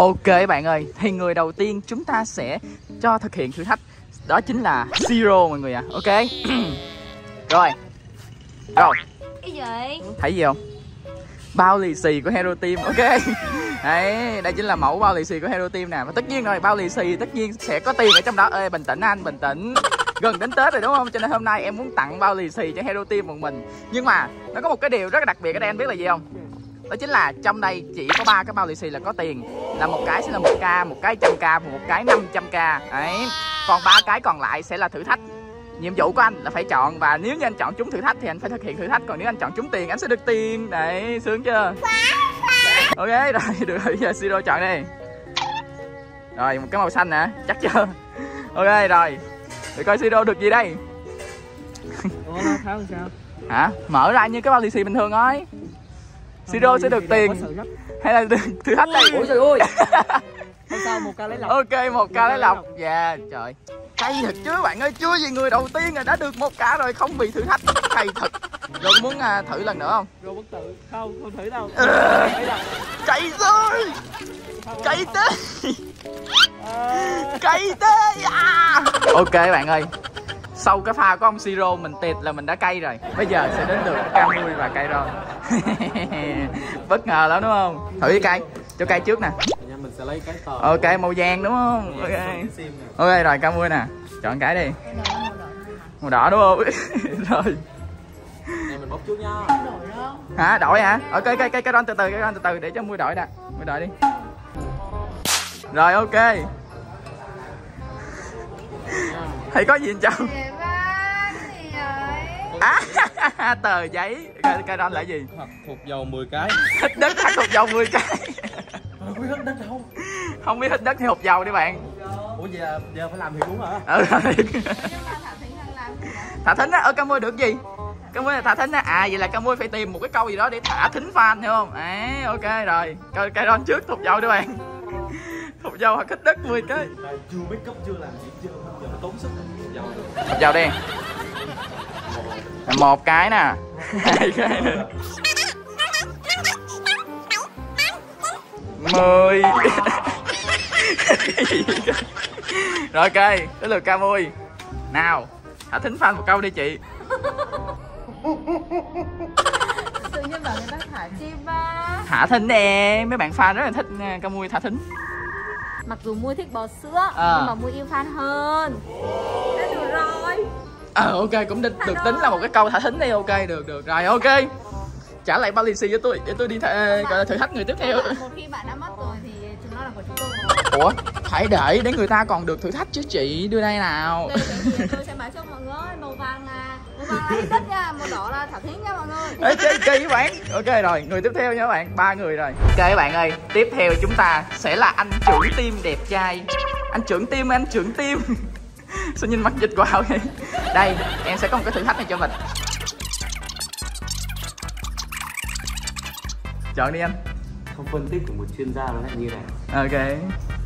Ok bạn ơi, thì người đầu tiên chúng ta sẽ cho thực hiện thử thách đó chính là Zero mọi người ạ. À. Ok. rồi. Rồi. Cái gì? Thấy gì không? Bao lì xì của Hero Team. Ok. Đấy, đây chính là mẫu bao lì xì của Hero Team nè. Và tất nhiên rồi, bao lì xì tất nhiên sẽ có tiền ở trong đó. Ê bình tĩnh anh, bình tĩnh. Gần đến Tết rồi đúng không? Cho nên hôm nay em muốn tặng bao lì xì cho Hero Team một mình. Nhưng mà nó có một cái điều rất là đặc biệt ở đây anh biết là gì không? Đó chính là trong đây chỉ có ba cái bao lì xì là có tiền. Là một cái sẽ là một k một cái trăm k và một cái 500 k. Đấy. Còn ba cái còn lại sẽ là thử thách. Nhiệm vụ của anh là phải chọn và nếu như anh chọn trúng thử thách thì anh phải thực hiện thử thách. Còn nếu anh chọn trúng tiền anh sẽ được tiền đấy sướng chưa? Ok rồi được rồi giờ siro chọn đi. Rồi một cái màu xanh nè chắc chưa? Ok rồi. Để coi siro được gì đây? Hả? Mở ra như cái bao lì xì bình thường thôi Siro sẽ được tiền. hay là thử thách đây ôi trời ơi. Sao một ca lấy lọc. Ok một ca lấy lọc. dạ trời. Cay thật chứ bạn ơi chưa gì người đầu tiên rồi đã được một cả rồi không bị thử thách. Cay thật. Rồi muốn uh, thử lần nữa không? Rồi bất tự không không thử đâu. Ừ. cay rồi cay tê cay tê à. Ok bạn ơi. Sau cái pha của ông siro mình tịt là mình đã cay rồi. Bây giờ sẽ đến được camui và cay rồi bất ngờ lắm đúng không? Thử cái cay cho cay trước nè. Mình sẽ lấy cái tờ ok màu vàng đúng không? Ok. ok rồi camui nè. Chọn cái đi. Màu đỏ đúng không? Rồi. Mình bóc trước nha. Hả đổi hả? Ok cái cái cái đó từ từ cái đó từ từ để cho mui đổi nè mui đổi đi. Rồi ok. Thầy có gì chồng à, tờ giấy. Cái, cái đó là gì? Thật phục dầu 10 cái. Hít đất thật hụt dầu 10 cái. Không biết hít đất đâu không? Biết hít đất thì hụt dầu đi bạn. Ủa giờ giờ phải làm thì đúng hả ừ thả thính á. Ở ca môi được gì? Ca môi là thả thính á. À vậy là ca môi phải tìm một cái câu gì đó để thả thính fan hiểu không? À ok rồi. Coi cái đó trước thụt dầu đi bạn. Thụt dầu hoặc hít đất 10 cái. Chưa make up chưa làm gì chưa giờ tốn sức. Dầu dầu đi một cái nè. Hai cái nữa mười. Rồi ok. Tới lượt ca mui nào thả thính fan một câu đi chị. Tự nhiên bảo người ta thả chim ba. Thả thính nè. Mấy bạn fan rất là thích ca mui thả thính. Mặc dù mua thích bò sữa à. nhưng mà mua yêu fan hơn ờ à, ok cũng được, được tính là một cái câu thả thính đi ok được được rồi ok. Trả lại xì cho tôi để tôi đi th- gọi là thử thách người tiếp theo. Một khi bạn đã mất rồi thì chúng nó là của chúng tôi ủa phải để để người ta còn được thử thách chứ chị đưa đây nào. Đây, đây tôi sẽ báo cho mọi người. Màu vàng là màu vàng là đất nha màu đỏ là thả thính nha mọi người. Ê chơi kỳ các bạn. Ok rồi người tiếp theo nha các bạn ba người rồi. Ok các bạn ơi tiếp theo chúng ta sẽ là anh trưởng tim đẹp trai. Anh trưởng tim anh trưởng tim sao nhìn mắt dịch quá vậy? Đây em sẽ có một cái thử thách này cho mình. Chọn đi anh. Không phân tích của một chuyên gia nó lại như này. Ok.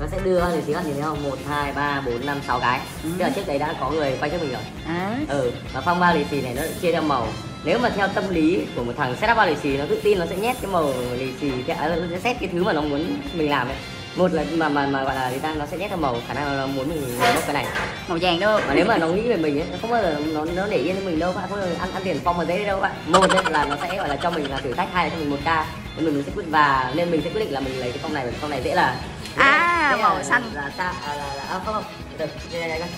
Nó sẽ đưa thì chỉ có nhìn thấy không? Một hai ba bốn năm sáu cái. Ừ. tức là trước đấy đã có người quay trước mình rồi. À. ừ và phong bao lì xì này nó chia theo màu. Nếu mà theo tâm lý của một thằng setup bao lì xì nó tự tin nó sẽ nhét cái màu lì xì à, nó sẽ xét cái thứ mà nó muốn mình làm ấy một là mà mà mà gọi là người ta nó sẽ nhét theo màu khả năng nó muốn mình bốc cái này. Màu vàng đâu mà nếu mà nó nghĩ về mình ấy nó không bao giờ nó nó để yên cho mình đâu bạn không ăn ăn tiền phong mà dễ đâu bạn. Một ấy, là nó sẽ gọi là cho mình là thử thách hai là cho mình một ca. Nên mình, mình sẽ quyết và nên mình sẽ quyết định là mình lấy cái phong này và cái phong này dễ là à dễ màu là, xanh. là ta à, là, là à, không không. Được đây, đây, đây, đây.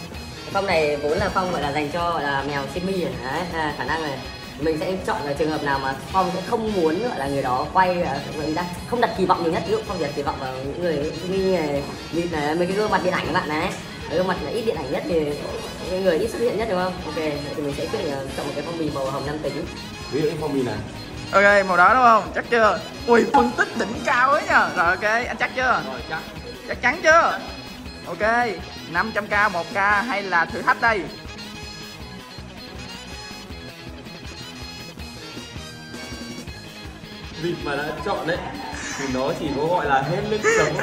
cái phong này vốn là phong gọi là dành cho gọi là mèo simi đấy. À, khả năng là mình sẽ chọn là trường hợp nào mà phong sẽ không muốn gọi là người đó quay người ta không đặt kỳ vọng nhiều nhất. Ví dụ phong đặt kỳ vọng vào những người simi này nhìn là mấy cái gương mặt điện ảnh các bạn này. Gương mặt là ít điện ảnh nhất thì những người ít xuất hiện nhất đúng không? Ok thì mình sẽ quyết định chọn một cái phong bì màu hồng nam tính. Ví dụ cái phong bì này. Ok màu đó đúng không? Chắc chưa? Ui phân tích đỉnh cao ấy nhờ. Rồi ok anh chắc chưa? Rồi chắc. Chắc chắn chưa? Ok 500k 1k hay là thử thách đây vịt mà đã chọn đấy. Thì nó chỉ có gọi là hết nước chấm.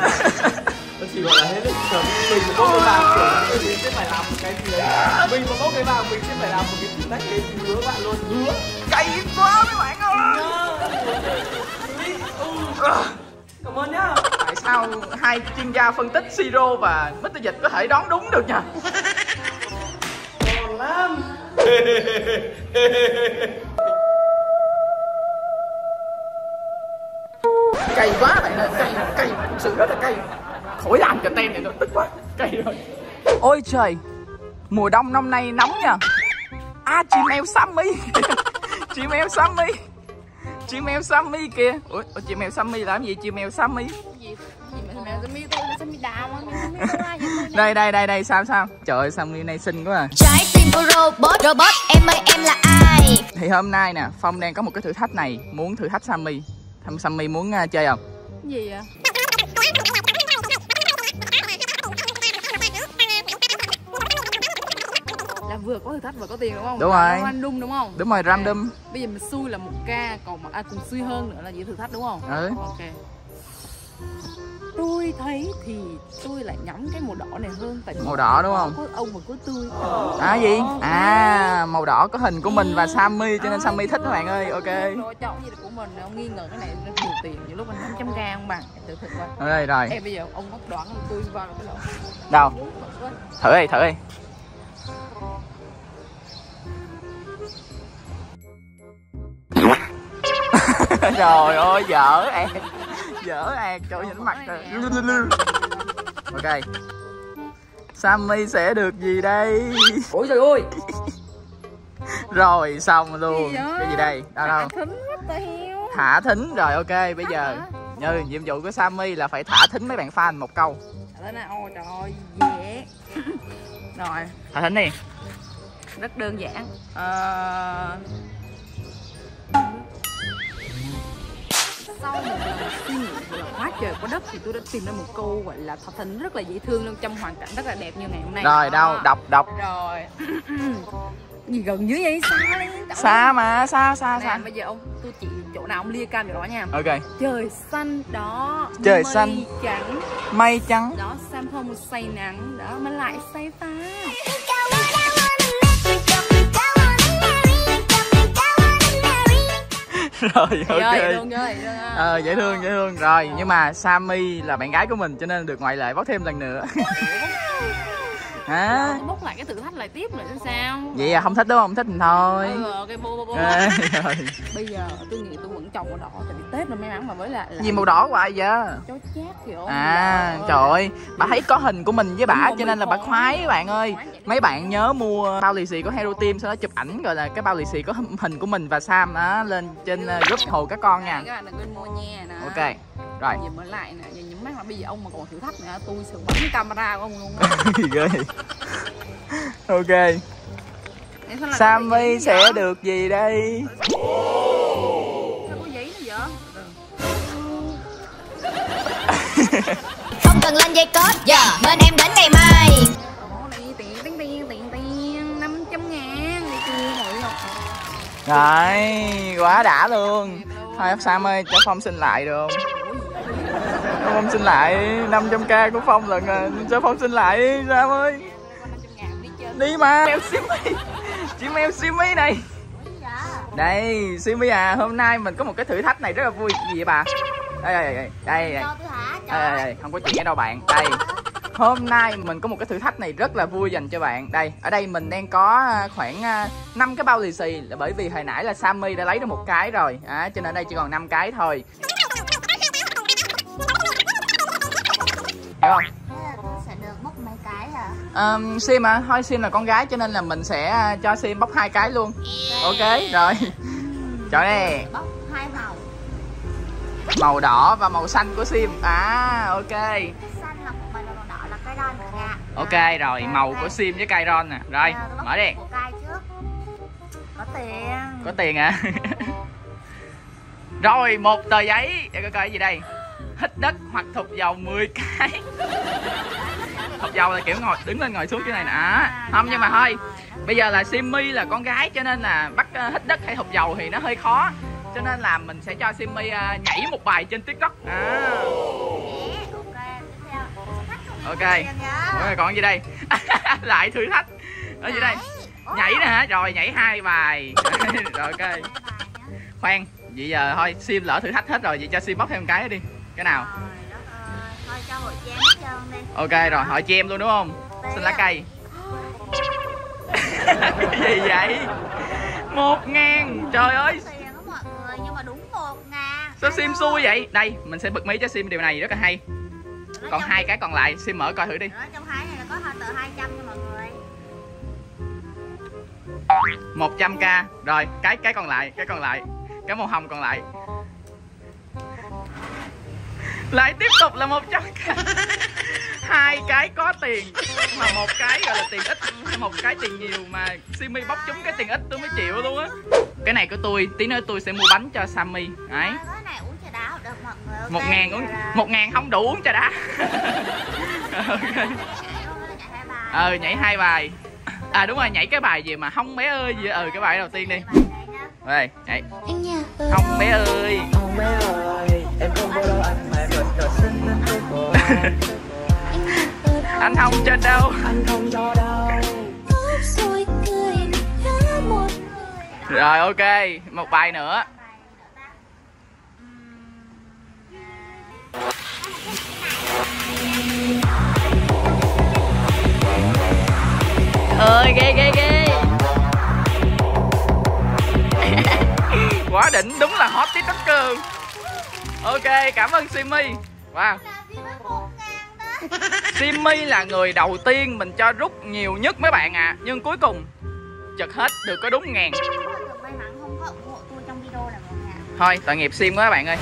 Nó chỉ gọi là hết nước chấm. Mình mà bốc cái vàng mình sẽ phải làm một cái gì đấy. Mình mà bốc cái vàng mình sẽ phải làm một cái thử thách đấy. Hứa bạn luôn hứa. Cay quá mấy bạn ơi. Cảm ơn nhá. Tại sao hai chuyên gia phân tích siro và Mr. Dịch có thể đoán đúng được nha Còn lắm cay quá bạn ơi cay cay. Thực sự rất là cay. Khỏi làm cái tem này nữa tức quá. Cay rồi. Ôi trời mùa đông năm nay nóng nha à chim eo Sammy. Chim eo Sammy. Chim eo Sammy kìa. Ủa, ủa chim eo Sammy làm gì? Chim eo Sammy. Đây đây đây đây sao sao? Trời ơi Sammy này xinh quá à. Trái tim của robot, robot em ơi em là ai? thì hôm nay nè Phong đang có một cái thử thách này muốn thử thách Sammy Sammy muốn uh, chơi không? Gì vậy? Là vừa có thử thách vừa có tiền đúng không? Đúng rồi. random đúng không? Đúng rồi random bây giờ mình xui là một ca còn mà à cùng xui hơn nữa là gì thử thách đúng không? Ừ. Ok. Tôi thấy thì tôi lại nhắm cái màu đỏ này hơn tại Màu đỏ đúng không? có ông mà có tươi. À gì? Đó. à màu đỏ có hình của mình và Sammy cho nên Sammy thích các bạn ơi ok. Chọn gì là của mình ông nghi ngờ cái này nó nhiều tiền nhiều lúc mình 500 k không bằng tự thực qua đây rồi. Em bây giờ ông bắt đoán tôi vào cái đâu? Thử đi thử đi. Trời ơi dở ẹt dở ẹt trời nhìn mặt rồi ok. Sammy sẽ được gì đây? Ôi trời ơi. Rồi xong luôn. Gì cái gì đây? Đâu đâu? thả thính. Rồi ok bây giờ như nhiệm vụ của Sammy là phải thả thính mấy bạn fan một câu. Nè, ôi trời ơi, dễ. Rồi, thả thính đi. Rất đơn giản. Ờ... Sau một lần suy nghĩ là quá trời quá đất thì tôi đã tìm ra một câu gọi là thật thình rất là dễ thương luôn trong hoàn cảnh rất là đẹp như ngày hôm nay. Rồi đâu đọc đọc. Rồi. Gì gần dưới vậy, xa đi xa mà xa xa Nè, xa. bây giờ ông, tôi chỉ chỗ nào ông lia cam chỗ đó nha. Ok. Trời xanh đó Trời mây xanh. trắng. Mây trắng. Đó, sam không một say nắng Đó, mà lại say ta rồi ok. ơi, thương chơi, thương á. ờ dễ thương dễ thương. Rồi nhưng mà Sammy là bạn gái của mình cho nên được ngoại lệ bóc thêm lần nữa hả? Bốc lại cái thử thách lại tiếp nữa sao. Vậy à không thích đúng không? Thích thì thôi. Ừ, ok bô bô rồi. bây giờ tôi nghĩ tôi vẫn trồng màu đỏ tại vì tết là may mắn mà với lại là gì màu đỏ hoài vậy? Chó chát kiểu à trời ơi. bà thấy có hình của mình với bà cho rồi, nên là bà khoái các bạn ơi. Mấy bạn nhớ mua bao lì xì của Hero Team sau đó chụp ảnh gọi là cái bao lì xì có hình của mình và Sam đó lên trên uh, group hồ các con nha. Các bạn đừng quên mua nha nè. Ok rồi. Giờ mở lại nè nhắm mắt là bây giờ ông mà còn thử thách nữa tôi sẽ bắn camera của ông luôn ghê. Ok. Sammy sẽ nữa. được gì đây? Vậy Không cần lên dây code, giờ bên em đến ngày mai. Ồ, này tiền tiền tiền tiền tiền 500 ngàn đi chưa hội học. Rồi quá đã luôn. Thôi Sam ơi cho Phong xin lại được không Phong xin lại 500k của Phong lần à cho Phong xin lại Sam ơi. 500 ngàn đi mà. Mèo Simmy chị mèo Simmy này. Đây Simmy à hôm nay mình có một cái thử thách này rất là vui. Gì vậy bà? Đây đây đây đây đây, đây, không có chuyện ở đâu bạn. Đây. Hôm nay mình có một cái thử thách này rất là vui dành cho bạn. Đây ở đây mình đang có à, khoảng 5 cái bao lì xì. Là bởi vì hồi nãy là Sammy đã lấy được một cái rồi. À, cho nên đây chỉ còn 5 cái thôi hiểu không? Sẽ được bốc mấy cái à? um, sim à thôi sim là con gái cho nên là mình sẽ à, cho sim bóc hai cái luôn. Ok rồi. Trời đây Bốc hai màu. màu đỏ và màu xanh của sim. À ok. Cái xanh là một màu đỏ là cái của nha. ok rồi. màu của sim với Kairon nè. Rồi À, mở đi. Có tiền. có tiền à rồi một tờ giấy. Để coi coi cái gì đây hít đất hoặc thục dầu 10 cái. Thục dầu là kiểu ngồi đứng lên ngồi xuống cái này nè. À, không nhưng mà thôi bây giờ là Simmy là con gái cho nên là bắt ờ, hít đất hay thục dầu thì nó hơi khó. Cho nên là mình sẽ cho Simmy ờ, nhảy một bài trên tiktok. À, Ok. Ủa, còn gì đây? Lại thử thách. Ở gì đây? Nhảy nè hả rồi nhảy hai bài. Rồi ok. Khoan vậy giờ thôi sim lỡ thử thách hết rồi vậy cho sim bóc thêm một cái đi cái nào? Cho hội hết trơn đi ok rồi hỏi chị em luôn đúng không? Xin lá cây. Cái gì vậy? Một ngàn. Trời ơi. Nhưng mà đúng một ngàn. Sao sim xui vậy? Đây mình sẽ bật mí cho sim điều này rất là hay. Còn hai cái còn lại sim mở coi thử đi. Đó, trong hai này là có hai tờ 200 nha mọi người. 100k rồi cái cái còn lại cái còn lại. Cái màu hồng còn lại lại tiếp tục là 100k hai cái có tiền mà một cái gọi là tiền ít một cái tiền nhiều mà Simi bóc trúng cái tiền ít tôi mới chịu luôn á. Cái này của tôi tí nữa tôi sẽ mua bánh cho Sammy đấy. Một ngàn uống một ngàn không đủ uống trà đá. Ok. Đúng, cái này chạy hai bài. ờ nhảy hai bài. À đúng rồi nhảy cái bài gì mà không bé ơi gì ừ cái bài đầu tiên đi. Đây nhảy. Không bé ơi, anh không trên đâu. Anh không cho đâu. Rồi ok. Một bài nữa. Ơi ghê ghê ghê. Quá đỉnh đúng là hot tiktoker. Ok cảm ơn Simi. Wow Simmy là người đầu tiên mình cho rút nhiều nhất mấy bạn ạ. À. Nhưng cuối cùng chật hết được có đúng ngàn. Thôi tội nghiệp Sim quá các bạn ơi